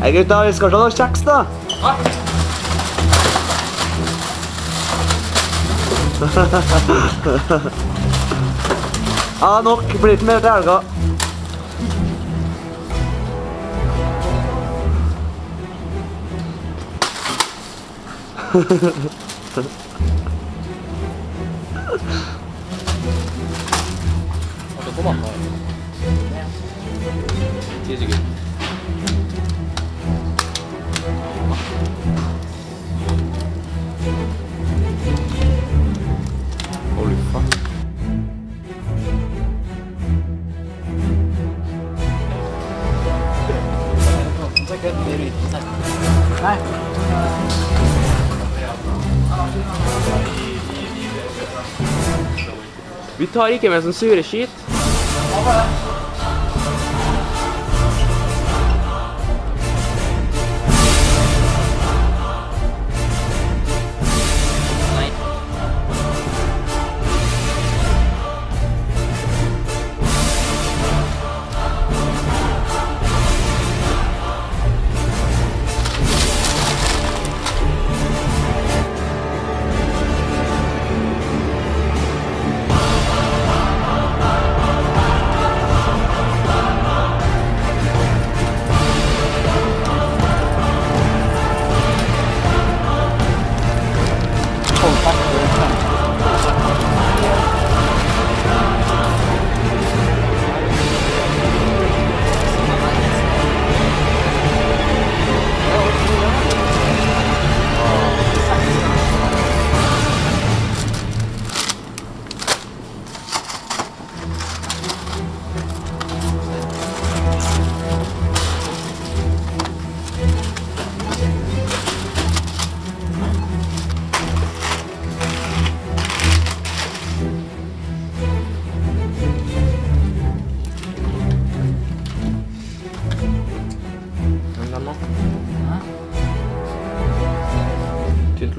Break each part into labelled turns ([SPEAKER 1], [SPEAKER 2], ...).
[SPEAKER 1] Hei, gutta. Vi skal ta noe kjeks, da. Ja, nok. Blir ikke mer til helga.
[SPEAKER 2] Åtte tomater. Ti stykker. Vi tar ikke med sånn sure skit.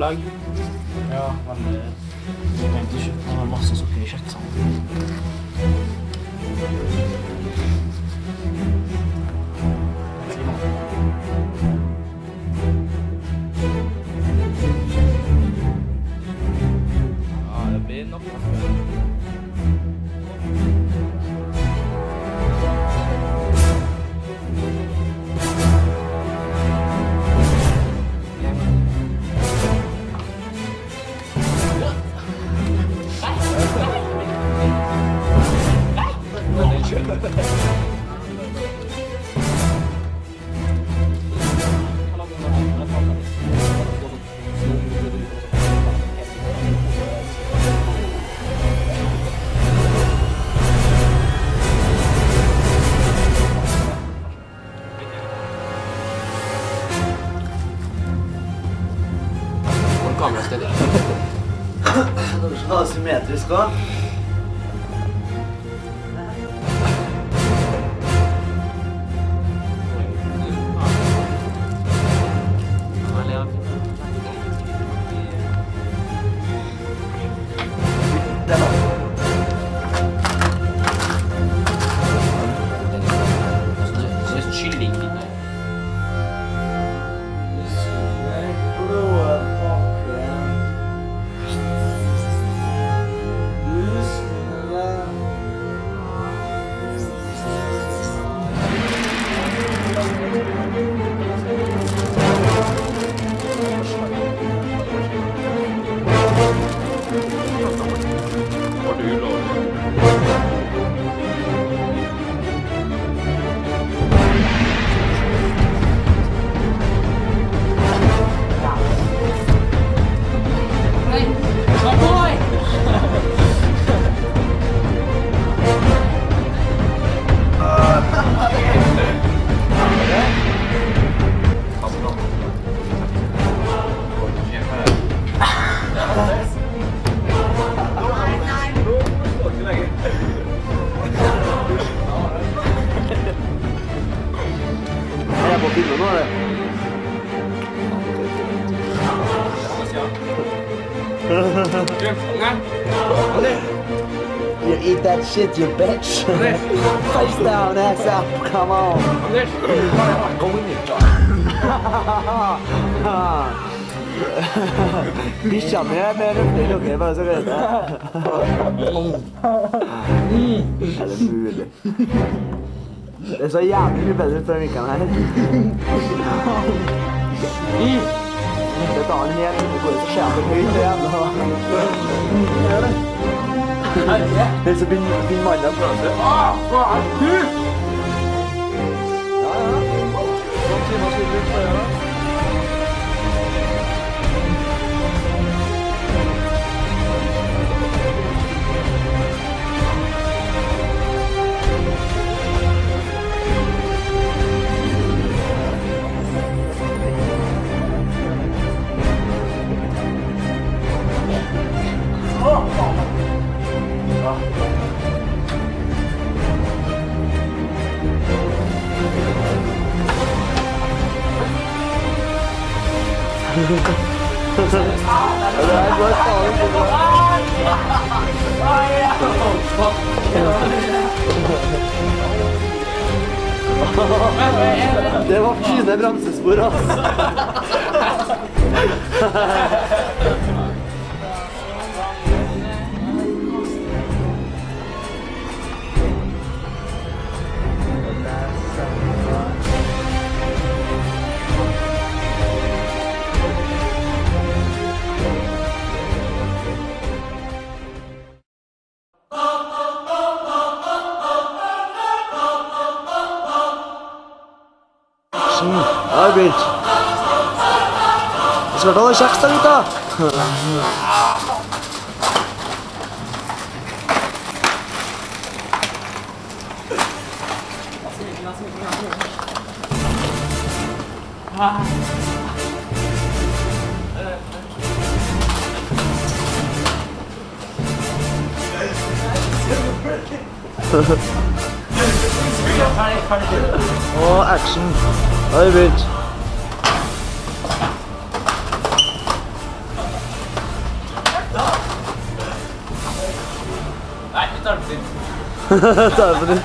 [SPEAKER 2] Tynt
[SPEAKER 3] Ja, men veldig Egentlig ikke. Det var masse sukker i kjøttet.
[SPEAKER 2] Ja, kameraet.
[SPEAKER 1] Dere skal ha symmetrisk òg. you eat that shit, you bitch. Face down, ass up, come on.
[SPEAKER 2] Go in there, dog. 比
[SPEAKER 1] 小明还没人肥就给吧，这个人。嗯，还是绿的。Eso ya, mi pensé para mi canal. Det tar en hel Det går så å det høyt, det. Er så fin fin mann er fra seg. Ja, ja. Det, var fine bremsespor, ass. بيج اسمع هو شخص طريقة oh, action. Hi, bitch. That's evidence.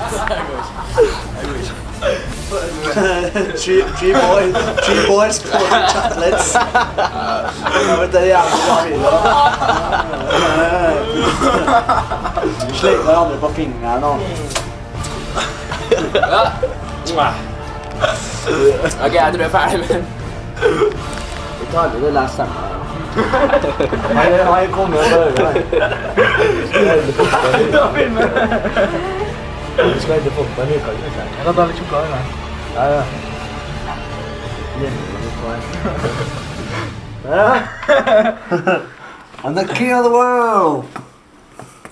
[SPEAKER 1] three, three boys, three boys, four chocolates. Remember the day after Släpp varandra på
[SPEAKER 2] fingrarna. Okej, jag tror jag är färdig med den.
[SPEAKER 1] Vi tar det där samma. Nei, er konge på øret. Du skal ikke få på en uke, ikke sant?
[SPEAKER 3] Jeg kan ta litt tjukkere. da.
[SPEAKER 1] Ja, ja. I'm the king of the world!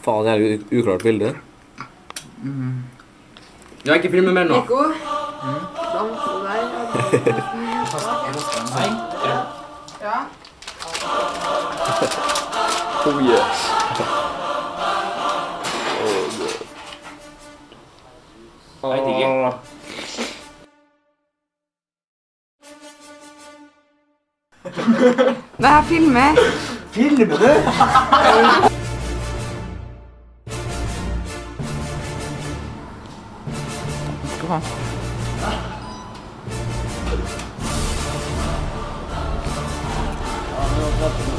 [SPEAKER 2] Faen, det er jo uklart bilde. Jeg har ikke filmet mer nå.
[SPEAKER 4] Nico, danse der. Oh yeah.
[SPEAKER 2] Oh god. Oh. Ai thì ghét.
[SPEAKER 4] Det här filmer.
[SPEAKER 1] Filmer du? Kom. Ja,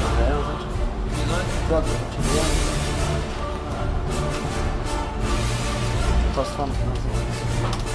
[SPEAKER 1] Ладно, Пасфанк называется.